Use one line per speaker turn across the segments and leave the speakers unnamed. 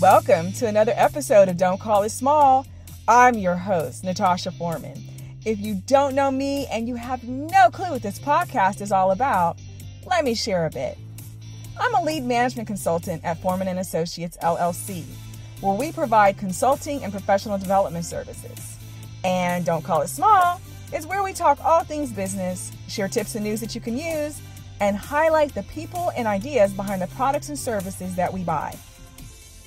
Welcome to another episode of Don't Call It Small. I'm your host, Natasha Foreman. If you don't know me and you have no clue what this podcast is all about, let me share a bit. I'm a lead management consultant at Foreman and Associates LLC, where we provide consulting and professional development services. And Don't Call It Small is where we talk all things business, share tips and news that you can use, and highlight the people and ideas behind the products and services that we buy.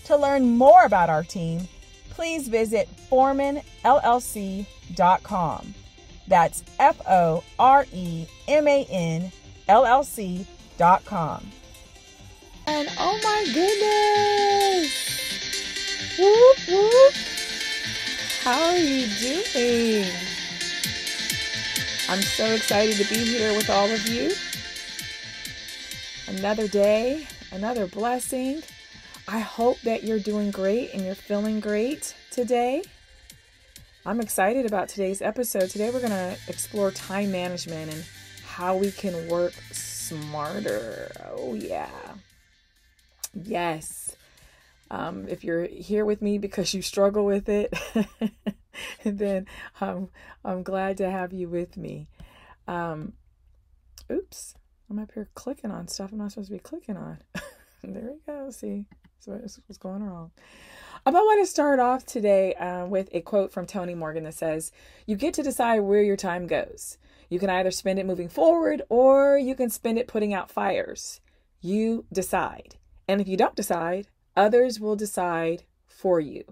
To learn more about our team, please visit foremanllc.com. That's F O R E M A N L L C.com. And oh my goodness! Whoop, whoop. How are you doing? I'm so excited to be here with all of you. Another day, another blessing. I hope that you're doing great and you're feeling great today. I'm excited about today's episode. Today, we're going to explore time management and how we can work smarter. Oh, yeah. Yes. Um, if you're here with me because you struggle with it, then um, I'm glad to have you with me. Um, oops, I'm up here clicking on stuff I'm not supposed to be clicking on. there we go. See, so what's going wrong. Um, I want to start off today uh, with a quote from Tony Morgan that says, You get to decide where your time goes. You can either spend it moving forward or you can spend it putting out fires. You decide. And if you don't decide, others will decide for you.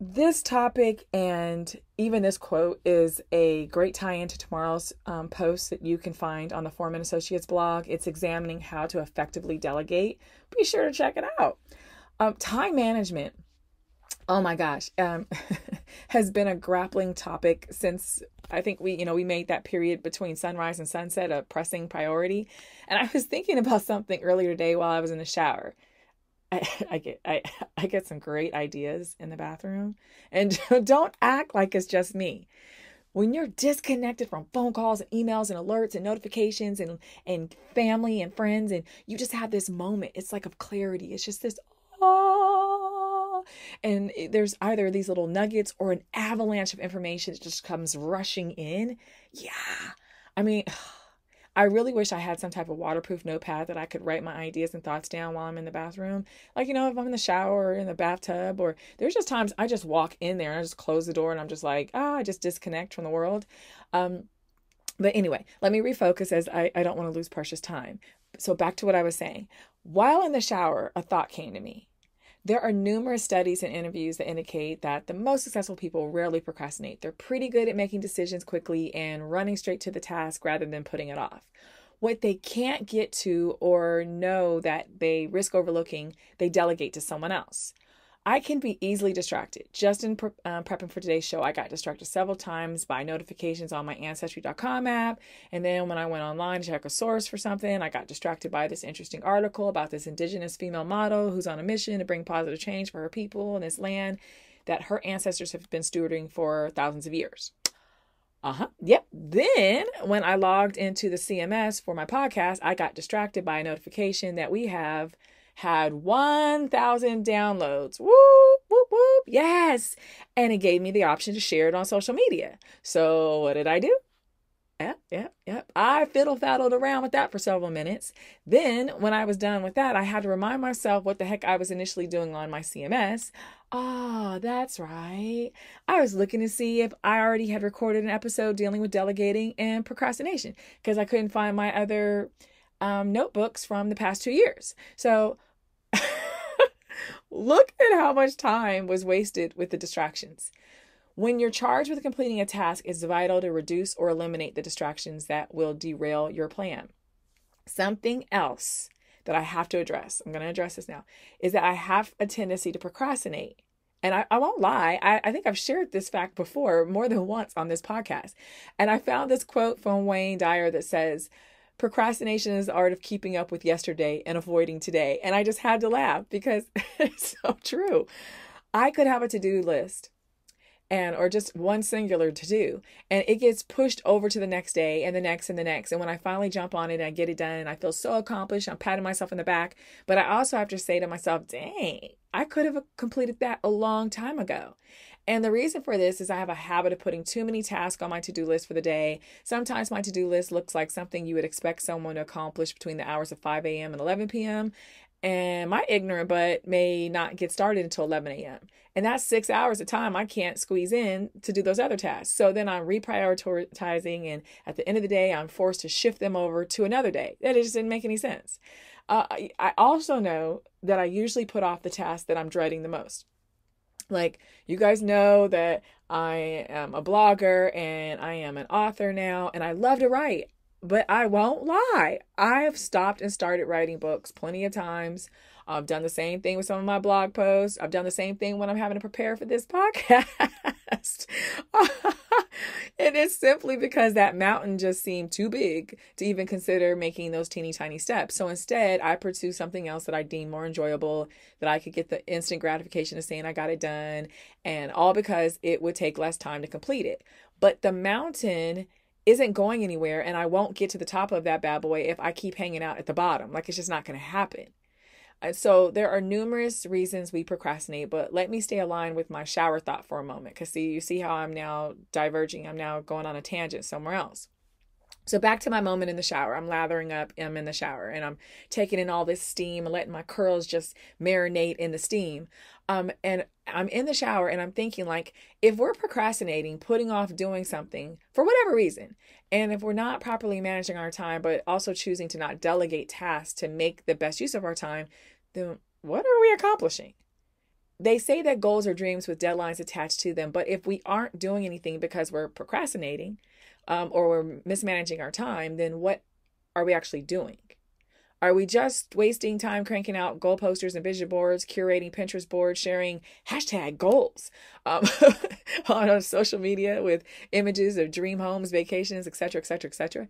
This topic and even this quote is a great tie into tomorrow's um, post that you can find on the Foreman Associates blog. It's examining how to effectively delegate. Be sure to check it out. Um, time management, oh my gosh, um, has been a grappling topic since I think we, you know, we made that period between sunrise and sunset a pressing priority. And I was thinking about something earlier today while I was in the shower. I, get I, I get some great ideas in the bathroom. And don't act like it's just me. When you're disconnected from phone calls and emails and alerts and notifications and and family and friends and you just have this moment. It's like of clarity. It's just this oh and there's either these little nuggets or an avalanche of information that just comes rushing in. Yeah. I mean, I really wish I had some type of waterproof notepad that I could write my ideas and thoughts down while I'm in the bathroom. Like, you know, if I'm in the shower or in the bathtub, or there's just times I just walk in there and I just close the door and I'm just like, ah, I just disconnect from the world. Um, but anyway, let me refocus as I, I don't want to lose precious time. So, back to what I was saying. While in the shower, a thought came to me. There are numerous studies and interviews that indicate that the most successful people rarely procrastinate. They're pretty good at making decisions quickly and running straight to the task rather than putting it off. What they can't get to or know that they risk overlooking, they delegate to someone else. I can be easily distracted. Just in pre- uh, prepping for today's show, I got distracted several times by notifications on my Ancestry.com app. And then when I went online to check a source for something, I got distracted by this interesting article about this indigenous female model who's on a mission to bring positive change for her people in this land that her ancestors have been stewarding for thousands of years. Uh huh. Yep. Then when I logged into the CMS for my podcast, I got distracted by a notification that we have had 1,000 downloads. Whoop, whoop, whoop. Yes. And it gave me the option to share it on social media. So what did I do? Yep, yep, yep. I fiddle faddled around with that for several minutes. Then, when I was done with that, I had to remind myself what the heck I was initially doing on my CMS. Ah, oh, that's right. I was looking to see if I already had recorded an episode dealing with delegating and procrastination because I couldn't find my other um, notebooks from the past two years. So look at how much time was wasted with the distractions. When you're charged with completing a task, it's vital to reduce or eliminate the distractions that will derail your plan. Something else that I have to address, I'm going to address this now, is that I have a tendency to procrastinate. And I, I won't lie, I, I think I've shared this fact before more than once on this podcast. And I found this quote from Wayne Dyer that says, Procrastination is the art of keeping up with yesterday and avoiding today. And I just had to laugh because it's so true. I could have a to do list and or just one singular to do and it gets pushed over to the next day and the next and the next and when i finally jump on it and i get it done and i feel so accomplished i'm patting myself in the back but i also have to say to myself dang i could have completed that a long time ago and the reason for this is I have a habit of putting too many tasks on my to do list for the day. Sometimes my to do list looks like something you would expect someone to accomplish between the hours of 5 a.m. and 11 p.m. And my ignorant butt may not get started until 11 a.m. And that's six hours of time I can't squeeze in to do those other tasks. So then I'm reprioritizing. And at the end of the day, I'm forced to shift them over to another day. That just didn't make any sense. Uh, I also know that I usually put off the task that I'm dreading the most. Like, you guys know that I am a blogger and I am an author now, and I love to write. But I won't lie, I've stopped and started writing books plenty of times. I've done the same thing with some of my blog posts. I've done the same thing when I'm having to prepare for this podcast. and it's simply because that mountain just seemed too big to even consider making those teeny tiny steps. So instead, I pursue something else that I deem more enjoyable, that I could get the instant gratification of saying I got it done, and all because it would take less time to complete it. But the mountain isn't going anywhere and I won't get to the top of that bad boy if I keep hanging out at the bottom. Like it's just not going to happen. And so there are numerous reasons we procrastinate, but let me stay aligned with my shower thought for a moment cuz see you see how I'm now diverging. I'm now going on a tangent somewhere else. So back to my moment in the shower. I'm lathering up, I'm in the shower and I'm taking in all this steam and letting my curls just marinate in the steam. Um, and I'm in the shower and I'm thinking like if we're procrastinating, putting off doing something for whatever reason, and if we're not properly managing our time, but also choosing to not delegate tasks to make the best use of our time, then what are we accomplishing? They say that goals are dreams with deadlines attached to them, but if we aren't doing anything because we're procrastinating, um, or we're mismanaging our time, then what are we actually doing? Are we just wasting time cranking out goal posters and vision boards, curating Pinterest boards, sharing hashtag goals um, on social media with images of dream homes, vacations, etc., etc., etc.?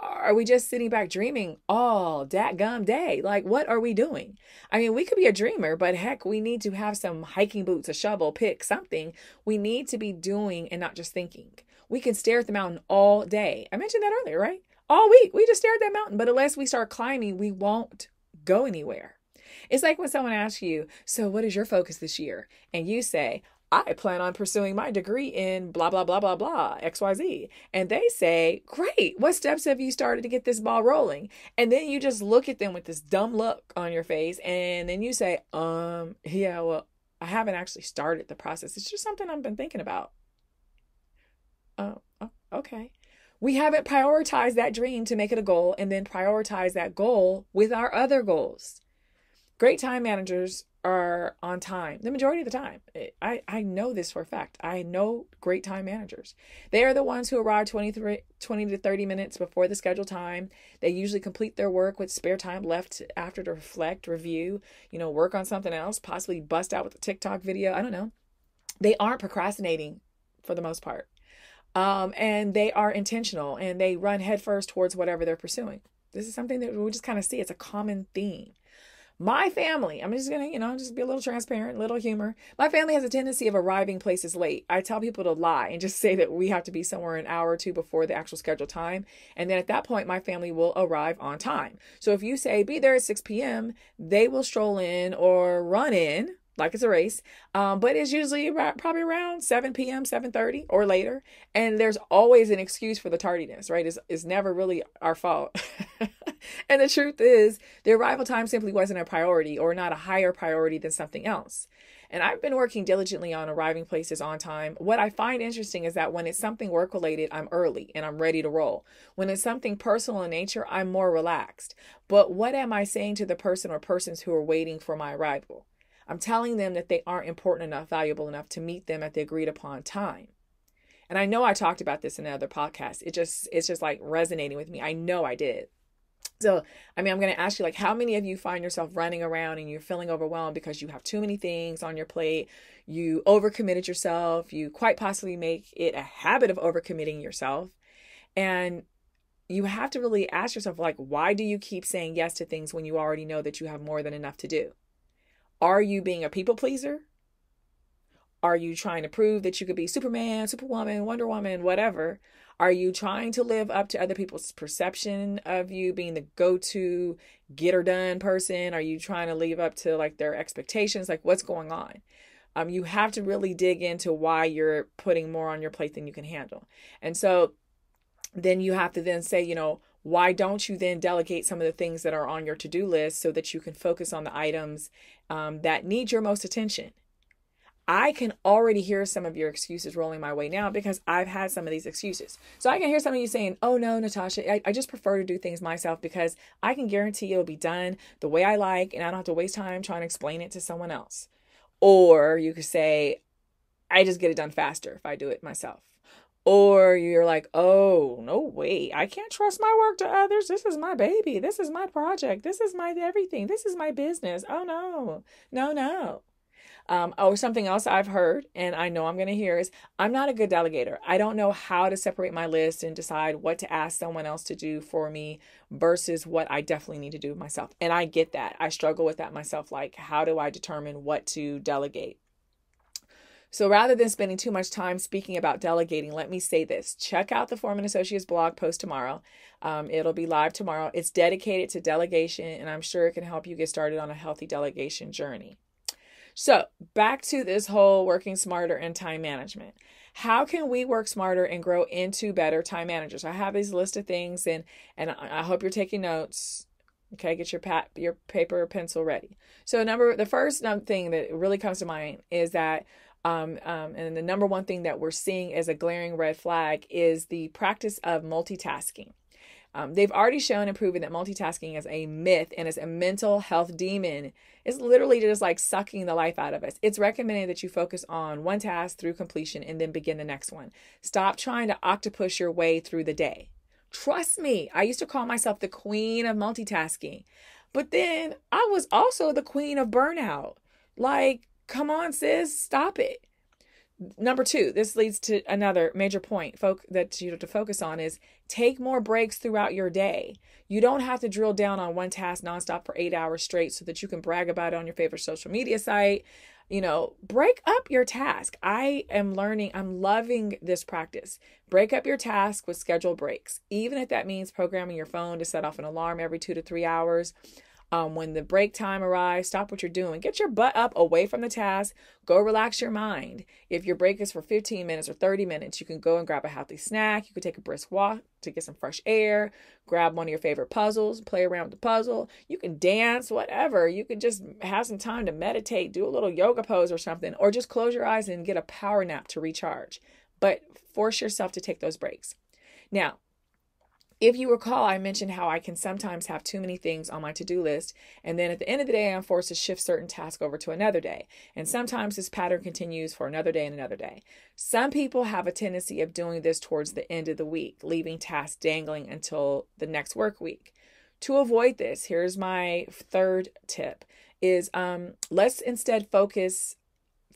Are we just sitting back dreaming all that gum day? Like, what are we doing? I mean, we could be a dreamer, but heck, we need to have some hiking boots, a shovel, pick, something. We need to be doing and not just thinking. We can stare at the mountain all day. I mentioned that earlier, right? All week, we just stare at that mountain. But unless we start climbing, we won't go anywhere. It's like when someone asks you, So, what is your focus this year? And you say, I plan on pursuing my degree in blah, blah, blah, blah, blah, XYZ. And they say, Great, what steps have you started to get this ball rolling? And then you just look at them with this dumb look on your face. And then you say, Um, yeah, well, I haven't actually started the process. It's just something I've been thinking about. Oh, oh, okay. We haven't prioritized that dream to make it a goal and then prioritize that goal with our other goals. Great time managers are on time the majority of the time. I, I know this for a fact. I know great time managers. They are the ones who arrive 23, 20 to 30 minutes before the scheduled time. They usually complete their work with spare time left after to reflect, review, you know, work on something else, possibly bust out with a TikTok video. I don't know. They aren't procrastinating for the most part. Um, and they are intentional and they run headfirst towards whatever they're pursuing. This is something that we just kind of see. It's a common theme. My family, I'm just gonna, you know, just be a little transparent, little humor. My family has a tendency of arriving places late. I tell people to lie and just say that we have to be somewhere an hour or two before the actual scheduled time. And then at that point, my family will arrive on time. So if you say be there at 6 p.m., they will stroll in or run in like it's a race um, but it's usually about, probably around 7 p.m 7.30 or later and there's always an excuse for the tardiness right it's, it's never really our fault and the truth is the arrival time simply wasn't a priority or not a higher priority than something else and I've been working diligently on arriving places on time. What I find interesting is that when it's something work related, I'm early and I'm ready to roll. When it's something personal in nature, I'm more relaxed. But what am I saying to the person or persons who are waiting for my arrival? I'm telling them that they aren't important enough, valuable enough to meet them at the agreed upon time. And I know I talked about this in another podcast. It just it's just like resonating with me. I know I did. So, I mean, I'm going to ask you like how many of you find yourself running around and you're feeling overwhelmed because you have too many things on your plate, you overcommitted yourself, you quite possibly make it a habit of overcommitting yourself. And you have to really ask yourself like why do you keep saying yes to things when you already know that you have more than enough to do? Are you being a people pleaser? Are you trying to prove that you could be Superman, Superwoman, Wonder Woman, whatever? Are you trying to live up to other people's perception of you being the go to get her done person? Are you trying to live up to like their expectations? Like, what's going on? Um, you have to really dig into why you're putting more on your plate than you can handle. And so then you have to then say, you know, why don't you then delegate some of the things that are on your to do list so that you can focus on the items um, that need your most attention? I can already hear some of your excuses rolling my way now because I've had some of these excuses. So I can hear some of you saying, Oh no, Natasha, I, I just prefer to do things myself because I can guarantee it'll be done the way I like and I don't have to waste time trying to explain it to someone else. Or you could say, I just get it done faster if I do it myself. Or you're like, oh, no way. I can't trust my work to others. This is my baby. This is my project. This is my everything. This is my business. Oh, no, no, no. Um, or something else I've heard and I know I'm going to hear is I'm not a good delegator. I don't know how to separate my list and decide what to ask someone else to do for me versus what I definitely need to do myself. And I get that. I struggle with that myself. Like, how do I determine what to delegate? So rather than spending too much time speaking about delegating, let me say this. Check out the Foreman Associates blog post tomorrow. Um, it'll be live tomorrow. It's dedicated to delegation, and I'm sure it can help you get started on a healthy delegation journey. So, back to this whole working smarter and time management. How can we work smarter and grow into better time managers? I have these list of things, and and I hope you're taking notes. Okay, get your pat your paper pencil ready. So, number the first thing that really comes to mind is that um, um, and the number one thing that we're seeing as a glaring red flag is the practice of multitasking. Um, they've already shown and proven that multitasking is a myth and is a mental health demon. It's literally just like sucking the life out of us. It's recommended that you focus on one task through completion and then begin the next one. Stop trying to octopus your way through the day. Trust me, I used to call myself the queen of multitasking, but then I was also the queen of burnout. Like, come on, sis, stop it. Number two this leads to another major point folk that you have to focus on is take more breaks throughout your day. You don't have to drill down on one task nonstop for eight hours straight so that you can brag about it on your favorite social media site. You know break up your task. I am learning i'm loving this practice. Break up your task with scheduled breaks. Even if that means programming your phone to set off an alarm every two to three hours um, when the break time arrives, stop what you're doing. Get your butt up away from the task. Go relax your mind. If your break is for 15 minutes or 30 minutes, you can go and grab a healthy snack. You can take a brisk walk to get some fresh air. Grab one of your favorite puzzles, play around with the puzzle. You can dance, whatever. You can just have some time to meditate, do a little yoga pose or something, or just close your eyes and get a power nap to recharge. But force yourself to take those breaks. Now, if you recall, I mentioned how I can sometimes have too many things on my to do list, and then at the end of the day, I'm forced to shift certain tasks over to another day. And sometimes this pattern continues for another day and another day. Some people have a tendency of doing this towards the end of the week, leaving tasks dangling until the next work week. To avoid this, here's my third tip is um, let's instead focus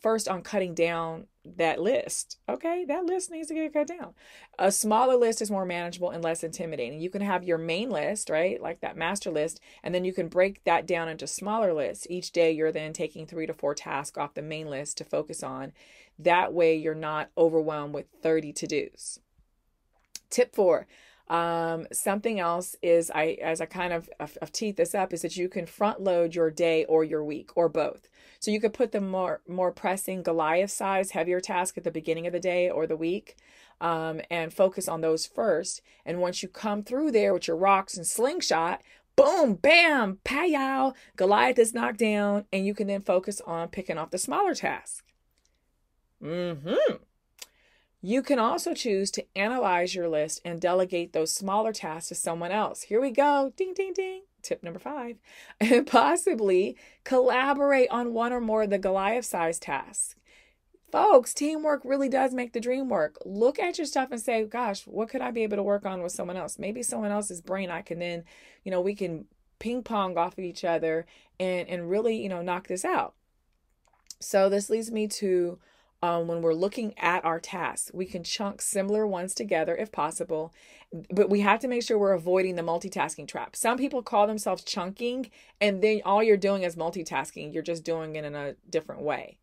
first on cutting down that list. Okay, that list needs to get cut down. A smaller list is more manageable and less intimidating. You can have your main list, right, like that master list, and then you can break that down into smaller lists. Each day, you're then taking three to four tasks off the main list to focus on. That way, you're not overwhelmed with 30 to dos. Tip four um, something else is I, as I kind of, of, teeth this up, is that you can front load your day or your week or both. So you could put the more more pressing Goliath size, heavier task at the beginning of the day or the week, um, and focus on those first. And once you come through there with your rocks and slingshot, boom, bam, payow, Goliath is knocked down, and you can then focus on picking off the smaller task. Hmm. You can also choose to analyze your list and delegate those smaller tasks to someone else. Here we go. Ding, ding, ding. Tip number five. And possibly collaborate on one or more of the Goliath sized tasks. Folks, teamwork really does make the dream work. Look at your stuff and say, gosh, what could I be able to work on with someone else? Maybe someone else's brain I can then, you know, we can ping pong off of each other and and really, you know, knock this out. So this leads me to um, when we're looking at our tasks. We can chunk similar ones together if possible, but we have to make sure we're avoiding the multitasking trap. Some people call themselves chunking, and then all you're doing is multitasking. You're just doing it in a different way.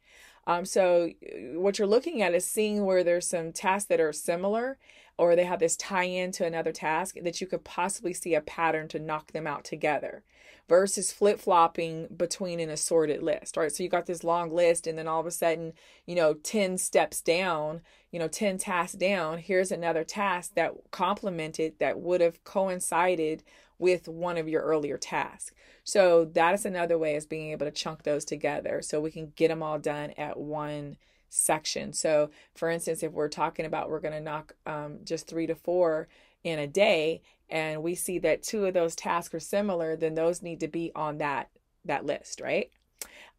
Um, so what you're looking at is seeing where there's some tasks that are similar or they have this tie in to another task that you could possibly see a pattern to knock them out together versus flip flopping between an assorted list, right? So you got this long list, and then all of a sudden, you know, 10 steps down, you know, 10 tasks down, here's another task that complemented that would have coincided with one of your earlier tasks. So that is another way is being able to chunk those together so we can get them all done at one section. So, for instance, if we're talking about we're going to knock um, just three to four in a day, and we see that two of those tasks are similar, then those need to be on that that list, right?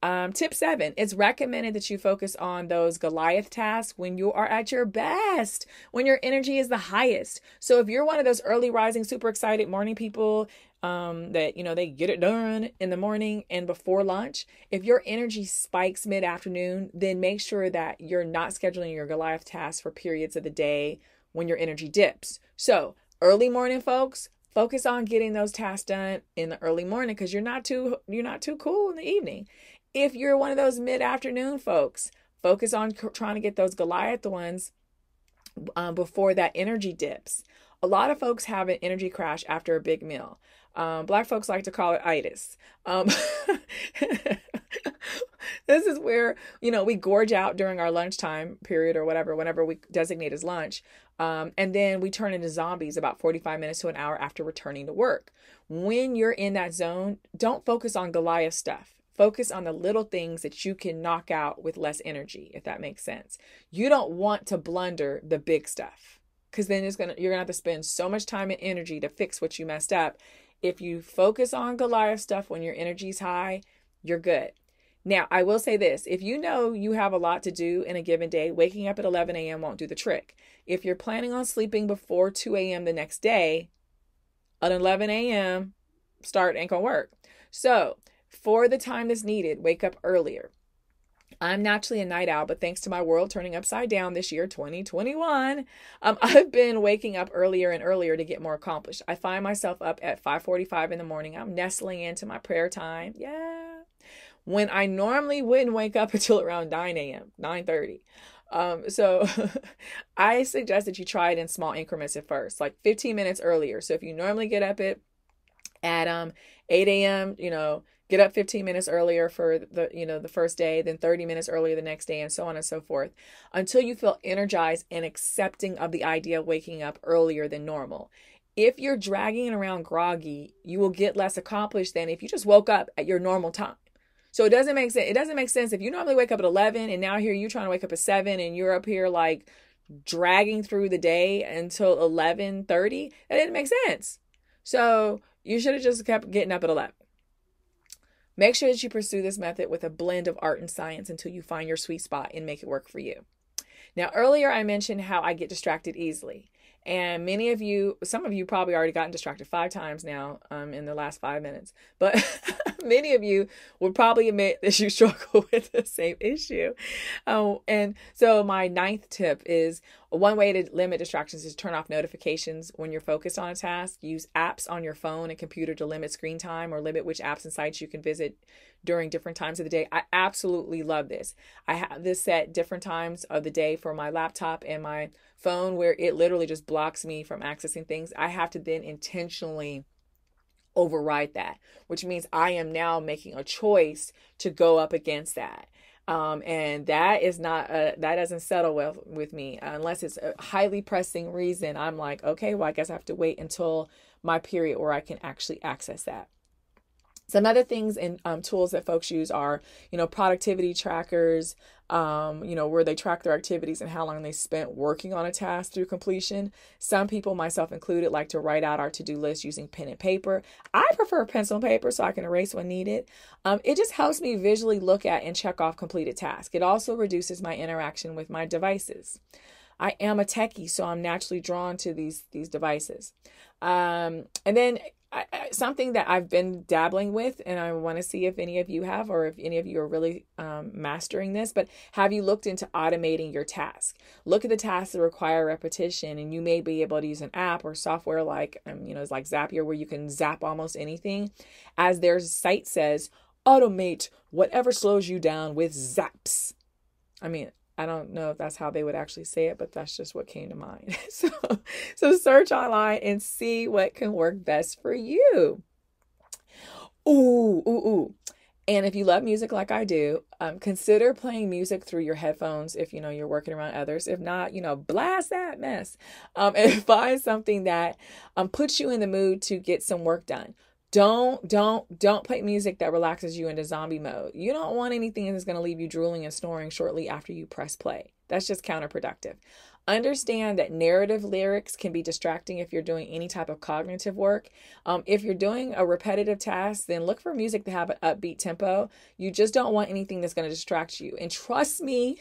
Um, tip seven, it's recommended that you focus on those Goliath tasks when you are at your best, when your energy is the highest. So if you're one of those early rising, super excited morning people um, that, you know, they get it done in the morning and before lunch, if your energy spikes mid afternoon, then make sure that you're not scheduling your Goliath tasks for periods of the day when your energy dips. So early morning folks, focus on getting those tasks done in the early morning because you're not too you're not too cool in the evening if you're one of those mid-afternoon folks focus on trying to get those goliath ones um, before that energy dips a lot of folks have an energy crash after a big meal um, black folks like to call it itis um, this is where you know we gorge out during our lunchtime period or whatever whenever we designate as lunch um, and then we turn into zombies about 45 minutes to an hour after returning to work. When you're in that zone, don't focus on Goliath stuff. Focus on the little things that you can knock out with less energy, if that makes sense. You don't want to blunder the big stuff because then it's gonna you're gonna have to spend so much time and energy to fix what you messed up. If you focus on Goliath stuff when your energy's high, you're good. Now, I will say this if you know you have a lot to do in a given day, waking up at 11 a.m. won't do the trick. If you're planning on sleeping before 2 a.m. the next day, at 11 a.m., start ain't gonna work. So, for the time that's needed, wake up earlier. I'm naturally a night owl, but thanks to my world turning upside down this year, 2021, um, I've been waking up earlier and earlier to get more accomplished. I find myself up at 5:45 in the morning. I'm nestling into my prayer time. Yeah when I normally wouldn't wake up until around 9 a.m., 9:30. Um, so I suggest that you try it in small increments at first, like 15 minutes earlier. So if you normally get up at at um 8 a.m., you know, get up 15 minutes earlier for the you know the first day, then 30 minutes earlier the next day, and so on and so forth, until you feel energized and accepting of the idea of waking up earlier than normal. If you're dragging it around groggy, you will get less accomplished than if you just woke up at your normal time. So it doesn't make sense. It doesn't make sense if you normally wake up at 11 and now here you're trying to wake up at 7 and you're up here like dragging through the day until 11:30. That didn't make sense. So you should have just kept getting up at 11. Make sure that you pursue this method with a blend of art and science until you find your sweet spot and make it work for you. Now, earlier I mentioned how I get distracted easily. And many of you, some of you probably already gotten distracted five times now um, in the last five minutes, but many of you would probably admit that you struggle with the same issue. Um, and so, my ninth tip is one way to limit distractions is turn off notifications when you're focused on a task. Use apps on your phone and computer to limit screen time or limit which apps and sites you can visit during different times of the day. I absolutely love this. I have this set different times of the day for my laptop and my phone where it literally just blocks me from accessing things. I have to then intentionally override that, which means I am now making a choice to go up against that. Um, and that is not a, that doesn't settle well with me unless it's a highly pressing reason. I'm like, okay, well, I guess I have to wait until my period where I can actually access that. Some other things and um, tools that folks use are, you know, productivity trackers, um, you know, where they track their activities and how long they spent working on a task through completion. Some people, myself included, like to write out our to do list using pen and paper. I prefer pencil and paper so I can erase when needed. Um, it just helps me visually look at and check off completed tasks. It also reduces my interaction with my devices. I am a techie, so I'm naturally drawn to these these devices. Um, and then I, something that I've been dabbling with, and I want to see if any of you have, or if any of you are really um, mastering this. But have you looked into automating your task? Look at the tasks that require repetition, and you may be able to use an app or software like, um, you know, it's like Zapier, where you can zap almost anything. As their site says, automate whatever slows you down with zaps. I mean, I don't know if that's how they would actually say it, but that's just what came to mind. so, so search online and see what can work best for you. Ooh, ooh, ooh. And if you love music like I do, um, consider playing music through your headphones if you know you're working around others. If not, you know, blast that mess um, and find something that um, puts you in the mood to get some work done. Don't, don't, don't play music that relaxes you into zombie mode. You don't want anything that's going to leave you drooling and snoring shortly after you press play. That's just counterproductive. Understand that narrative lyrics can be distracting if you're doing any type of cognitive work. Um, if you're doing a repetitive task, then look for music to have an upbeat tempo. You just don't want anything that's going to distract you. And trust me,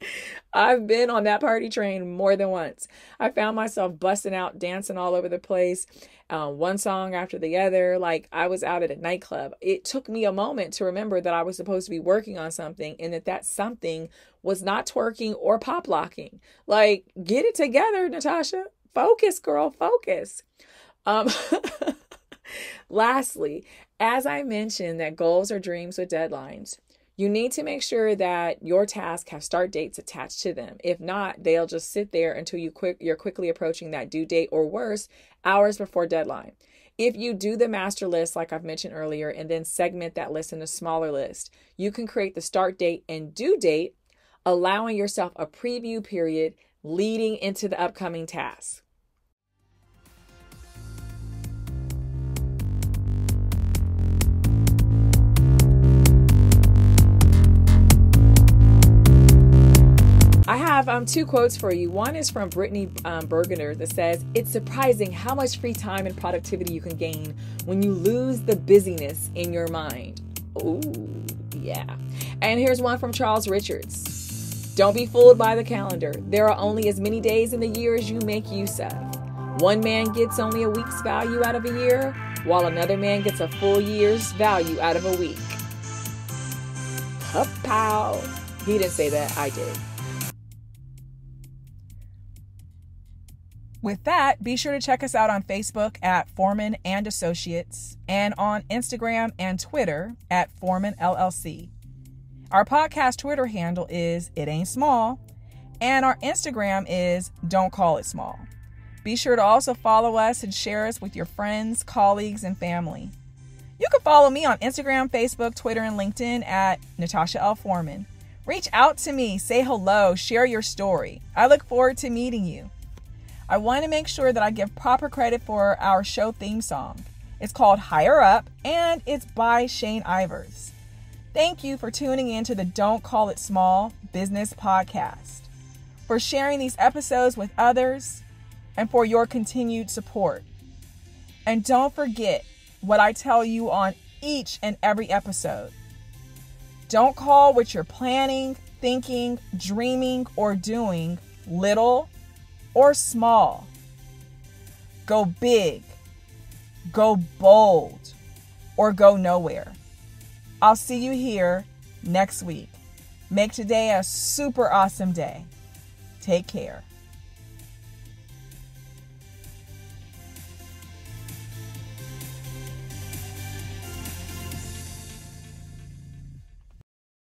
I've been on that party train more than once. I found myself busting out, dancing all over the place, um, one song after the other. Like I was out at a nightclub. It took me a moment to remember that I was supposed to be working on something and that that something was not twerking or pop locking. Like, get it together, Natasha. Focus, girl, focus. Um, lastly, as I mentioned, that goals are dreams with deadlines. You need to make sure that your tasks have start dates attached to them. If not, they'll just sit there until you quick you're quickly approaching that due date or worse, hours before deadline. If you do the master list, like I've mentioned earlier, and then segment that list in a smaller list, you can create the start date and due date, allowing yourself a preview period leading into the upcoming task. I have um, two quotes for you. One is from Brittany um, Burgunder that says, It's surprising how much free time and productivity you can gain when you lose the busyness in your mind. Ooh, yeah. And here's one from Charles Richards Don't be fooled by the calendar. There are only as many days in the year as you make use of. One man gets only a week's value out of a year, while another man gets a full year's value out of a week. Pow. He didn't say that, I did.
With that, be sure to check us out on Facebook at Foreman and Associates and on Instagram and Twitter at Foreman LLC. Our podcast Twitter handle is It Ain't Small, and our Instagram is Don't Call It Small. Be sure to also follow us and share us with your friends, colleagues, and family. You can follow me on Instagram, Facebook, Twitter, and LinkedIn at Natasha L. Foreman. Reach out to me, say hello, share your story. I look forward to meeting you. I want to make sure that I give proper credit for our show theme song. It's called Higher Up and it's by Shane Ivers. Thank you for tuning in to the Don't Call It Small Business Podcast, for sharing these episodes with others, and for your continued support. And don't forget what I tell you on each and every episode. Don't call what you're planning, thinking, dreaming, or doing little or small. Go big, go bold, or go nowhere. I'll see you here next week. Make today a super awesome day. Take care.